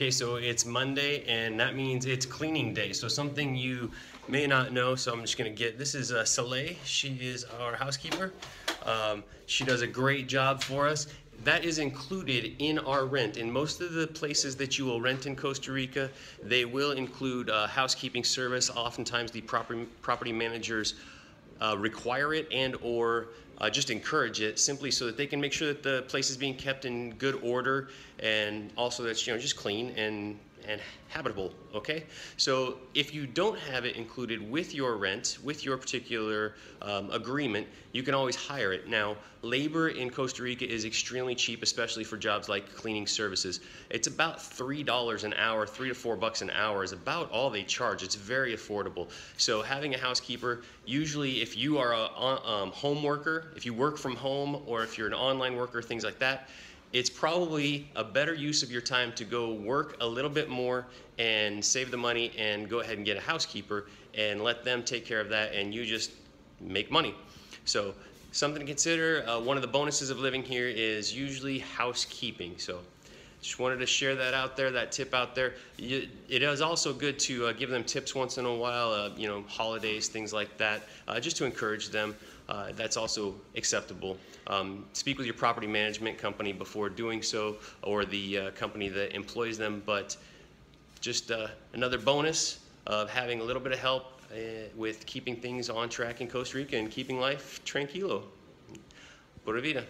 Okay, so it's Monday, and that means it's cleaning day. So something you may not know, so I'm just gonna get, this is uh, Soleil. She is our housekeeper. Um, she does a great job for us. That is included in our rent. In most of the places that you will rent in Costa Rica, they will include uh, housekeeping service. Oftentimes, the property property managers uh, require it and or uh, just encourage it simply so that they can make sure that the place is being kept in good order and also that it's you know just clean and and habitable okay? So if you don't have it included with your rent with your particular um, agreement you can always hire it. Now labor in costa rica is extremely cheap especially for jobs like cleaning services. It's about three dollars an hour three to four bucks an hour is about all they charge. It's very affordable. So having a housekeeper usually if you are a um, home worker if you work from home or if you're an online worker things like that it's probably a better use of your time to go work a little bit more and save the money and go ahead and get a housekeeper and let them take care of that and you just make money. So something to consider. Uh, one of the bonuses of living here is usually housekeeping. So just wanted to share that out there, that tip out there. it is also good to uh, give them tips once in a while, uh, you know, holidays, things like that, uh, just to encourage them. Uh, that's also acceptable. Um, speak with your property management company before doing so, or the uh, company that employs them. But just another bonus of having a little bit of help with keeping things on track in Costa Rica and keeping life tranquilo. Pura vida.